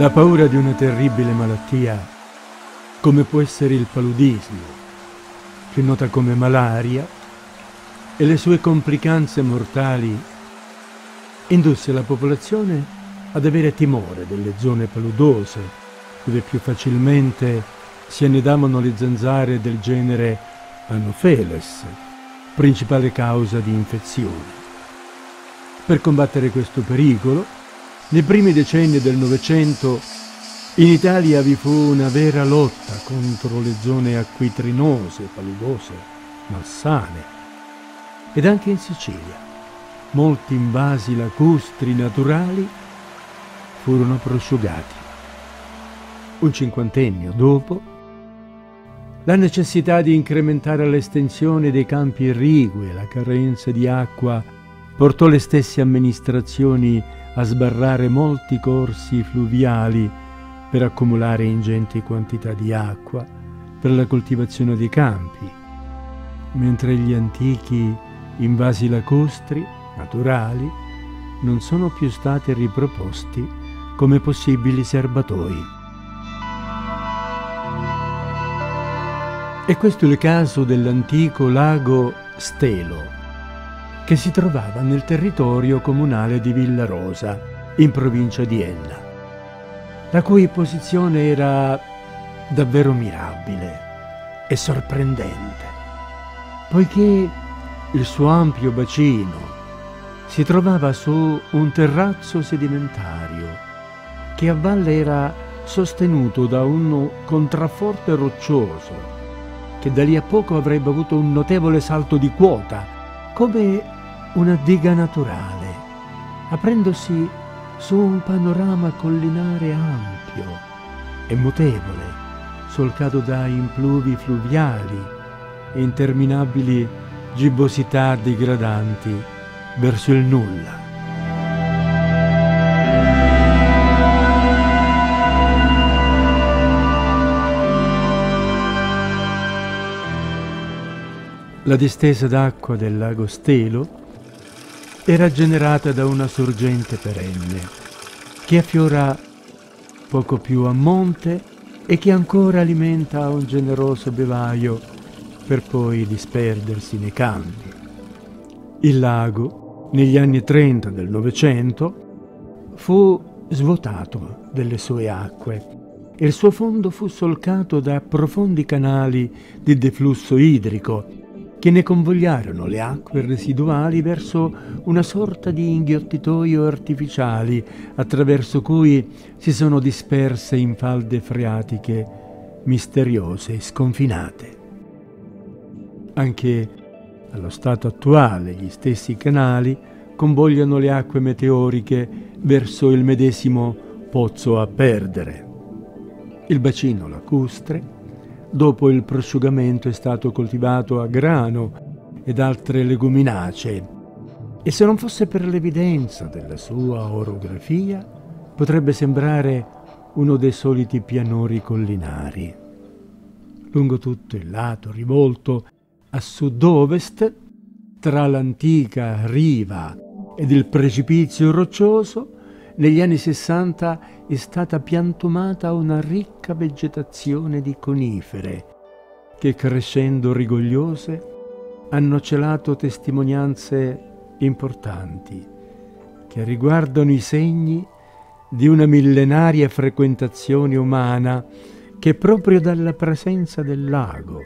La paura di una terribile malattia, come può essere il paludismo, più nota come malaria, e le sue complicanze mortali, indusse la popolazione ad avere timore delle zone paludose, dove più facilmente si annidavano le zanzare del genere Anopheles, principale causa di infezione. Per combattere questo pericolo, nei primi decenni del Novecento in Italia vi fu una vera lotta contro le zone acquitrinose, paludose, malsane. Ed anche in Sicilia molti invasi lacustri naturali furono prosciugati. Un cinquantennio dopo, la necessità di incrementare l'estensione dei campi irrigui e la carenza di acqua portò le stesse amministrazioni a sbarrare molti corsi fluviali per accumulare ingenti quantità di acqua per la coltivazione dei campi, mentre gli antichi invasi lacustri naturali non sono più stati riproposti come possibili serbatoi. E questo è il caso dell'antico lago Stelo, che si trovava nel territorio comunale di Villarosa, in provincia di Enna, la cui posizione era davvero mirabile e sorprendente, poiché il suo ampio bacino si trovava su un terrazzo sedimentario che a valle era sostenuto da un contrafforte roccioso che da lì a poco avrebbe avuto un notevole salto di quota, come una diga naturale, aprendosi su un panorama collinare ampio e mutevole, solcato da impluvi fluviali e interminabili gibbosità digradanti verso il nulla. La distesa d'acqua del lago Stelo era generata da una sorgente perenne che affiora poco più a monte e che ancora alimenta un generoso bevaio per poi disperdersi nei campi. Il lago, negli anni 30 del Novecento, fu svuotato delle sue acque e il suo fondo fu solcato da profondi canali di deflusso idrico che ne convogliarono le acque residuali verso una sorta di inghiottitoio artificiali attraverso cui si sono disperse in falde freatiche misteriose e sconfinate. Anche allo stato attuale gli stessi canali convogliano le acque meteoriche verso il medesimo pozzo a perdere. Il bacino lacustre dopo il prosciugamento è stato coltivato a grano ed altre leguminacee e se non fosse per l'evidenza della sua orografia potrebbe sembrare uno dei soliti pianori collinari. Lungo tutto il lato rivolto a sud-ovest, tra l'antica riva ed il precipizio roccioso, negli anni Sessanta è stata piantumata una ricca vegetazione di conifere che crescendo rigogliose hanno celato testimonianze importanti che riguardano i segni di una millenaria frequentazione umana che proprio dalla presenza del lago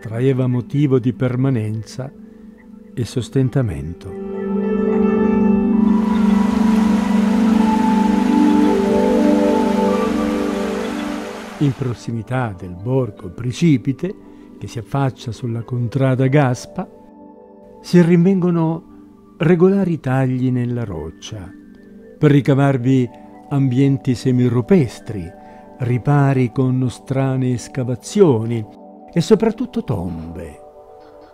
traeva motivo di permanenza e sostentamento. In prossimità del borgo Precipite, che si affaccia sulla contrada Gaspa, si rinvengono regolari tagli nella roccia per ricavarvi ambienti semirupestri, ripari con strane escavazioni e soprattutto tombe,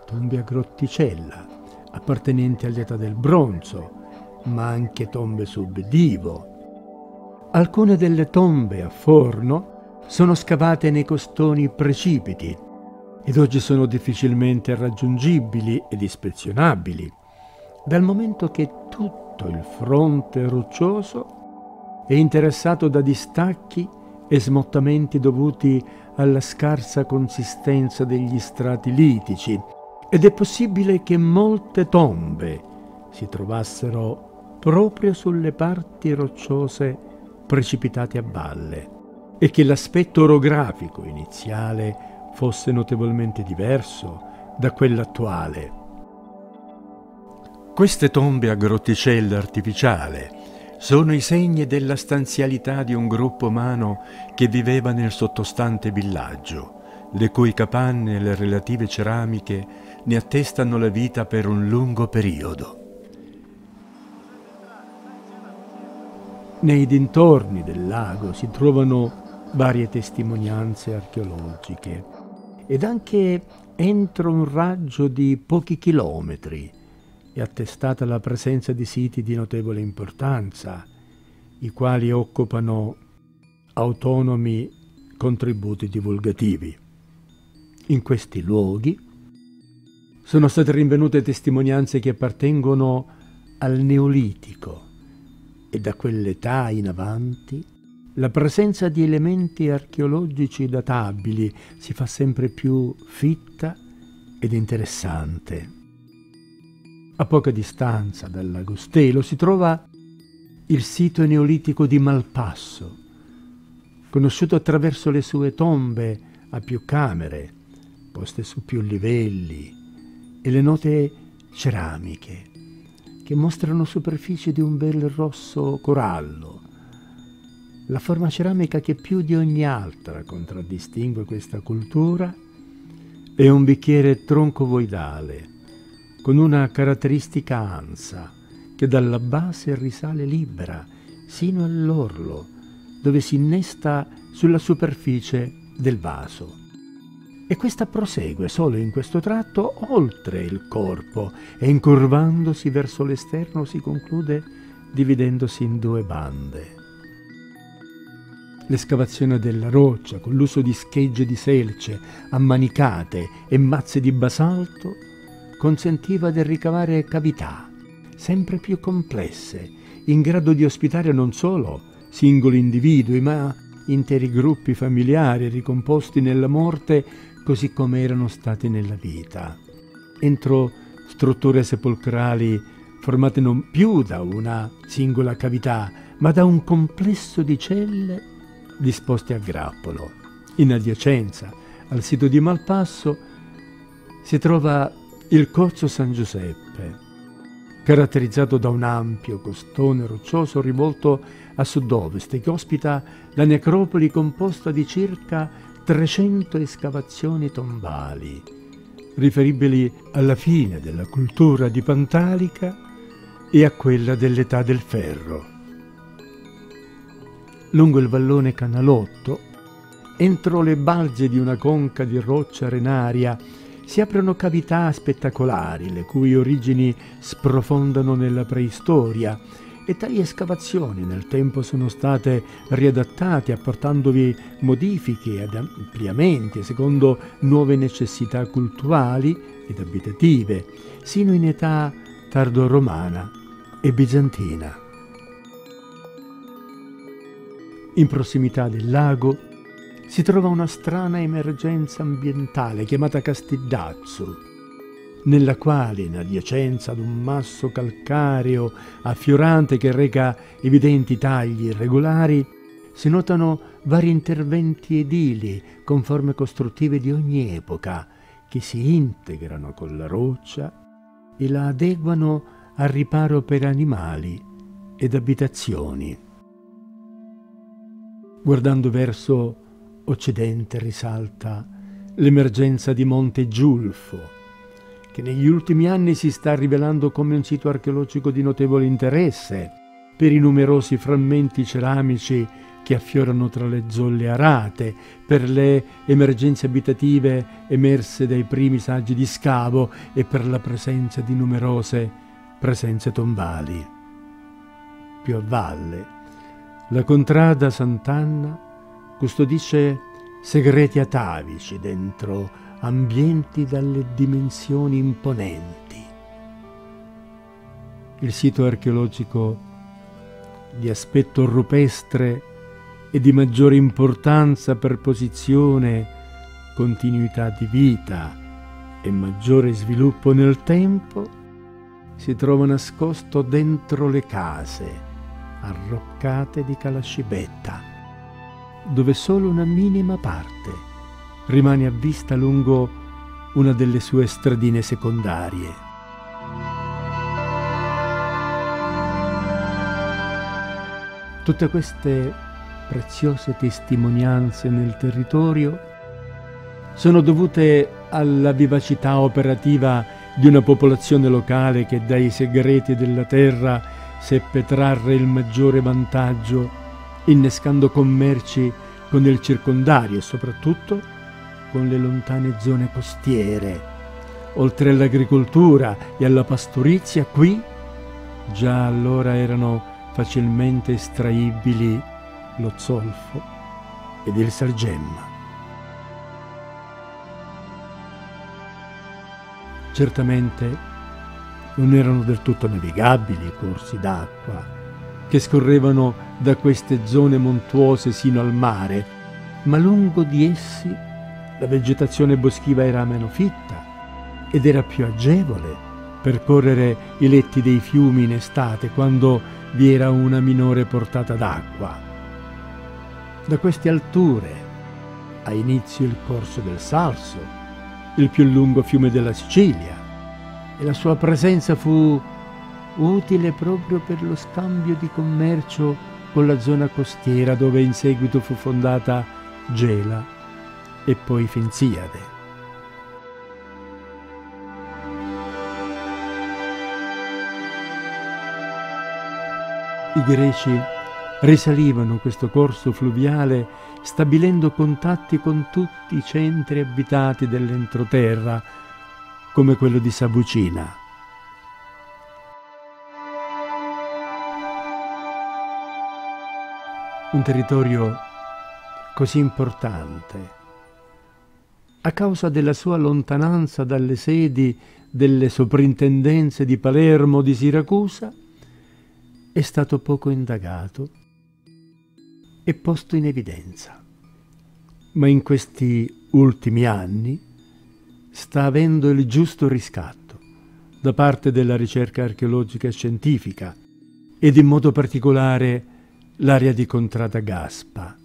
tombe a grotticella, appartenenti all'età del bronzo, ma anche tombe sub divo. Alcune delle tombe a forno sono scavate nei costoni precipiti ed oggi sono difficilmente raggiungibili ed ispezionabili, dal momento che tutto il fronte roccioso è interessato da distacchi e smottamenti dovuti alla scarsa consistenza degli strati litici ed è possibile che molte tombe si trovassero proprio sulle parti rocciose precipitate a valle e che l'aspetto orografico iniziale fosse notevolmente diverso da quello attuale. Queste tombe a grotticella artificiale sono i segni della stanzialità di un gruppo umano che viveva nel sottostante villaggio, le cui capanne e le relative ceramiche ne attestano la vita per un lungo periodo. Nei dintorni del lago si trovano varie testimonianze archeologiche ed anche entro un raggio di pochi chilometri è attestata la presenza di siti di notevole importanza, i quali occupano autonomi contributi divulgativi. In questi luoghi sono state rinvenute testimonianze che appartengono al Neolitico e da quell'età in avanti la presenza di elementi archeologici databili si fa sempre più fitta ed interessante. A poca distanza dal lago Stelo si trova il sito neolitico di Malpasso, conosciuto attraverso le sue tombe a più camere, poste su più livelli, e le note ceramiche che mostrano superfici di un bel rosso corallo. La forma ceramica che più di ogni altra contraddistingue questa cultura è un bicchiere troncovoidale con una caratteristica ansa che dalla base risale libera sino all'orlo, dove si innesta sulla superficie del vaso. E questa prosegue solo in questo tratto oltre il corpo e incurvandosi verso l'esterno si conclude dividendosi in due bande. L'escavazione della roccia con l'uso di schegge di selce ammanicate e mazze di basalto consentiva di ricavare cavità sempre più complesse, in grado di ospitare non solo singoli individui, ma interi gruppi familiari ricomposti nella morte così come erano stati nella vita. Entro strutture sepolcrali formate non più da una singola cavità, ma da un complesso di celle disposte a grappolo. In adiacenza al sito di Malpasso si trova il Corso San Giuseppe, caratterizzato da un ampio costone roccioso rivolto a sud-ovest che ospita la necropoli composta di circa 300 escavazioni tombali, riferibili alla fine della cultura di Pantalica e a quella dell'età del ferro. Lungo il vallone Canalotto, entro le balze di una conca di roccia arenaria si aprono cavità spettacolari, le cui origini sprofondano nella preistoria, e tali escavazioni nel tempo sono state riadattate apportandovi modifiche ed ampliamenti secondo nuove necessità culturali ed abitative, sino in età tardo-romana e bizantina. In prossimità del lago si trova una strana emergenza ambientale chiamata Castiddazzo, nella quale, in adiacenza ad un masso calcareo affiorante che reca evidenti tagli irregolari, si notano vari interventi edili con forme costruttive di ogni epoca che si integrano con la roccia e la adeguano al riparo per animali ed abitazioni. Guardando verso occidente risalta l'emergenza di Monte Giulfo, che negli ultimi anni si sta rivelando come un sito archeologico di notevole interesse per i numerosi frammenti ceramici che affiorano tra le zolle arate, per le emergenze abitative emerse dai primi saggi di scavo e per la presenza di numerose presenze tombali. Più a valle, la contrada Sant'Anna custodisce segreti atavici dentro ambienti dalle dimensioni imponenti. Il sito archeologico di aspetto rupestre e di maggiore importanza per posizione, continuità di vita e maggiore sviluppo nel tempo, si trova nascosto dentro le case arroccate di Calascibetta, dove solo una minima parte rimane a vista lungo una delle sue stradine secondarie. Tutte queste preziose testimonianze nel territorio sono dovute alla vivacità operativa di una popolazione locale che dai segreti della terra seppe trarre il maggiore vantaggio, innescando commerci con il circondario e soprattutto con le lontane zone costiere. Oltre all'agricoltura e alla pastorizia, qui già allora erano facilmente estraibili lo zolfo ed il sargemma. Certamente non erano del tutto navigabili i corsi d'acqua che scorrevano da queste zone montuose sino al mare, ma lungo di essi la vegetazione boschiva era meno fitta ed era più agevole percorrere i letti dei fiumi in estate quando vi era una minore portata d'acqua. Da queste alture ha inizio il corso del Salso, il più lungo fiume della Sicilia, e la sua presenza fu utile proprio per lo scambio di commercio con la zona costiera dove in seguito fu fondata Gela e poi Finziade. I greci risalivano questo corso fluviale stabilendo contatti con tutti i centri abitati dell'entroterra, come quello di Sabucina. Un territorio così importante a causa della sua lontananza dalle sedi delle soprintendenze di Palermo di Siracusa, è stato poco indagato e posto in evidenza. Ma in questi ultimi anni sta avendo il giusto riscatto da parte della ricerca archeologica e scientifica ed in modo particolare l'area di Contrada Gaspa,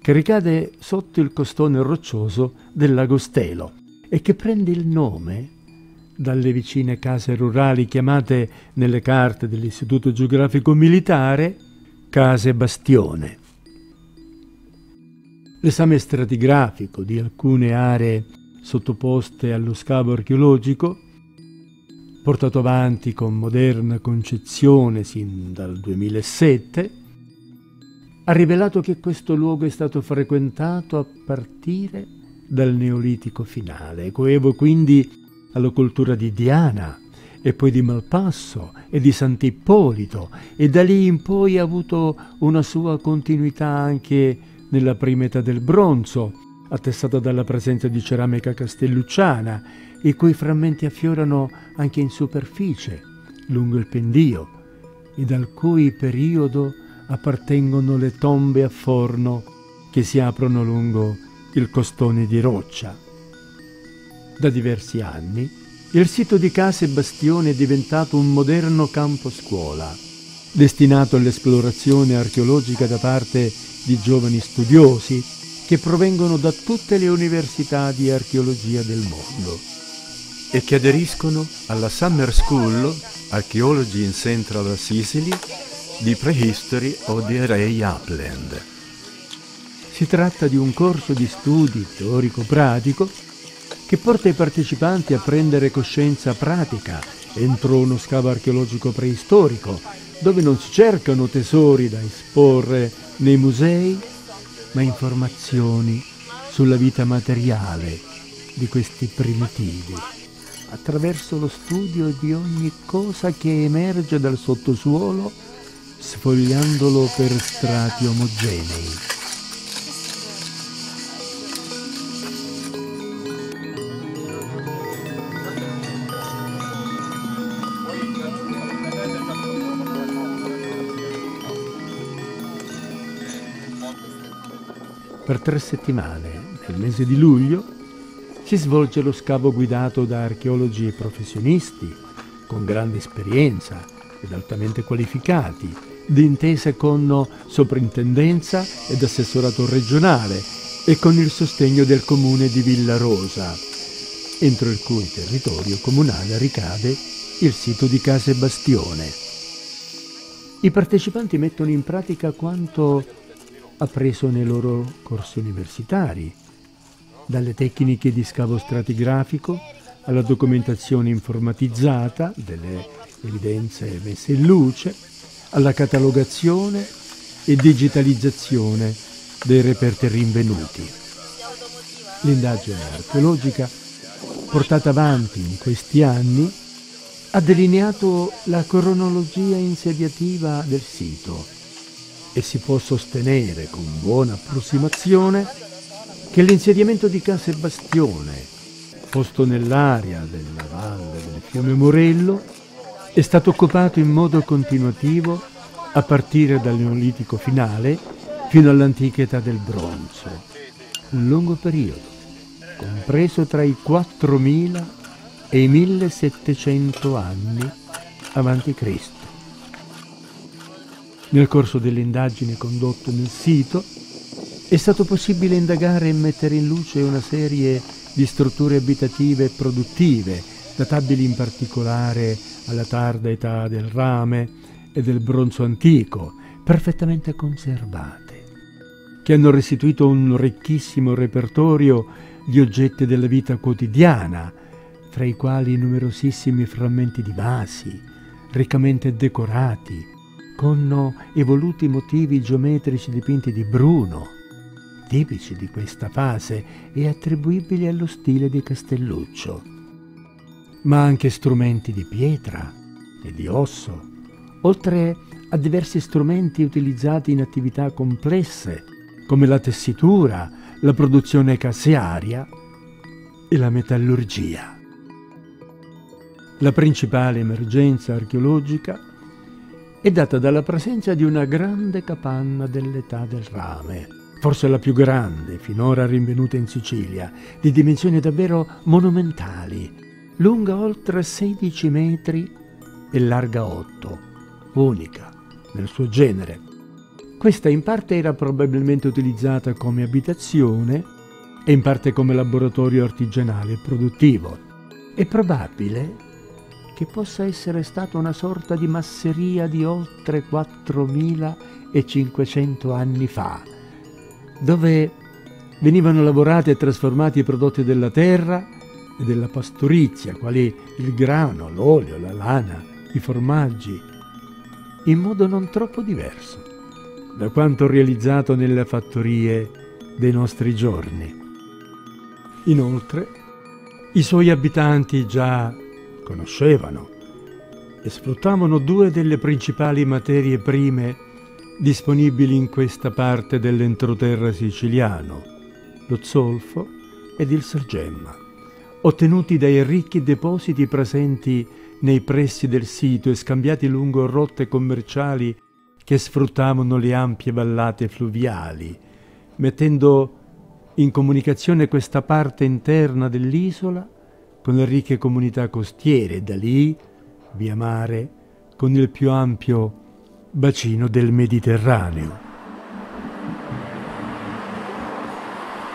che ricade sotto il costone roccioso del lago Stelo e che prende il nome dalle vicine case rurali chiamate nelle carte dell'Istituto Geografico Militare case bastione. L'esame stratigrafico di alcune aree sottoposte allo scavo archeologico, portato avanti con moderna concezione sin dal 2007, ha rivelato che questo luogo è stato frequentato a partire dal Neolitico finale, coevo quindi alla cultura di Diana e poi di Malpasso e di Sant'Ippolito e da lì in poi ha avuto una sua continuità anche nella prima età del bronzo, attestata dalla presenza di ceramica castellucciana, i cui frammenti affiorano anche in superficie, lungo il pendio, e dal cui periodo appartengono le tombe a forno che si aprono lungo il costone di roccia. Da diversi anni il sito di Case Bastione è diventato un moderno campo scuola, destinato all'esplorazione archeologica da parte di giovani studiosi che provengono da tutte le università di archeologia del mondo e che aderiscono alla Summer School Archaeology in Central Sicily di Prehistory o di Ray Upland. Si tratta di un corso di studi teorico-pratico che porta i partecipanti a prendere coscienza pratica entro uno scavo archeologico preistorico, dove non si cercano tesori da esporre nei musei, ma informazioni sulla vita materiale di questi primitivi, attraverso lo studio di ogni cosa che emerge dal sottosuolo, sfogliandolo per strati omogenei. Per tre settimane, nel mese di luglio, si svolge lo scavo guidato da archeologi professionisti con grande esperienza ed altamente qualificati, d'intesa con soprintendenza ed assessorato regionale e con il sostegno del comune di Villa Rosa, entro il cui territorio comunale ricade il sito di Case Bastione. I partecipanti mettono in pratica quanto appreso nei loro corsi universitari, dalle tecniche di scavo stratigrafico alla documentazione informatizzata delle evidenze messe in luce, alla catalogazione e digitalizzazione dei reperti rinvenuti. L'indagine archeologica portata avanti in questi anni ha delineato la cronologia insediativa del sito e si può sostenere con buona approssimazione che l'insediamento di Casa Bastione, posto nell'area della valle del fiume Morello, è stato occupato in modo continuativo a partire dal Neolitico finale fino all'antica età del bronzo, un lungo periodo compreso tra i 4.000 e i 1.700 anni avanti Cristo. Nel corso delle indagini condotte nel sito è stato possibile indagare e mettere in luce una serie di strutture abitative e produttive, databili in particolare alla tarda età del rame e del bronzo antico, perfettamente conservate, che hanno restituito un ricchissimo repertorio di oggetti della vita quotidiana, fra i quali numerosissimi frammenti di vasi, riccamente decorati, con evoluti motivi geometrici dipinti di bruno, tipici di questa fase e attribuibili allo stile di Castelluccio, ma anche strumenti di pietra e di osso, oltre a diversi strumenti utilizzati in attività complesse come la tessitura, la produzione casearia e la metallurgia. La principale emergenza archeologica è data dalla presenza di una grande capanna dell'età del rame, forse la più grande finora rinvenuta in Sicilia, di dimensioni davvero monumentali, lunga oltre 16 metri e larga 8, unica nel suo genere. Questa in parte era probabilmente utilizzata come abitazione e in parte come laboratorio artigianale e produttivo. È probabile che possa essere stata una sorta di masseria di oltre 4500 anni fa, dove venivano lavorati e trasformati i prodotti della terra e della pastorizia, quali il grano, l'olio, la lana, i formaggi, in modo non troppo diverso da quanto realizzato nelle fattorie dei nostri giorni. Inoltre, i suoi abitanti già conoscevano. E sfruttavano due delle principali materie prime disponibili in questa parte dell'entroterra siciliano, lo zolfo ed il sargemma, ottenuti dai ricchi depositi presenti nei pressi del sito e scambiati lungo rotte commerciali che sfruttavano le ampie vallate fluviali, mettendo in comunicazione questa parte interna dell'isola con le ricche comunità costiere da lì, via mare, con il più ampio bacino del Mediterraneo.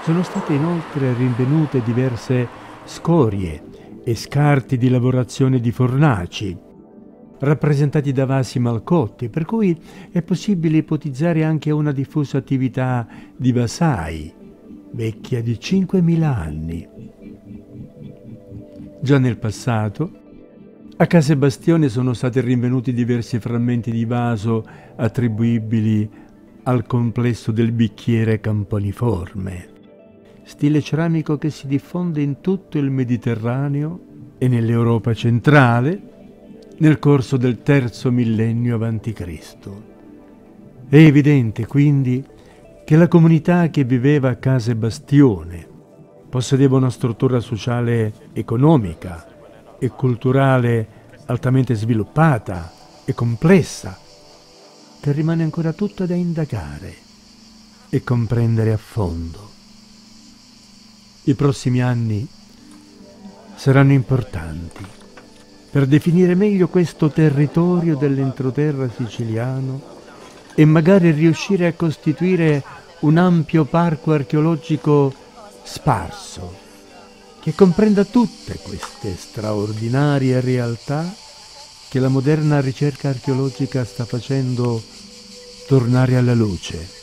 Sono state inoltre rinvenute diverse scorie e scarti di lavorazione di fornaci, rappresentati da vasi malcotti, per cui è possibile ipotizzare anche una diffusa attività di vasai, vecchia di 5.000 anni. Già nel passato, a Case Bastione sono stati rinvenuti diversi frammenti di vaso attribuibili al complesso del bicchiere campaniforme, stile ceramico che si diffonde in tutto il Mediterraneo e nell'Europa centrale nel corso del terzo millennio a.C. È evidente quindi che la comunità che viveva a Case Bastione possedeva una struttura sociale economica e culturale altamente sviluppata e complessa, che rimane ancora tutta da indagare e comprendere a fondo. I prossimi anni saranno importanti per definire meglio questo territorio dell'entroterra siciliano e magari riuscire a costituire un ampio parco archeologico sparso che comprenda tutte queste straordinarie realtà che la moderna ricerca archeologica sta facendo tornare alla luce.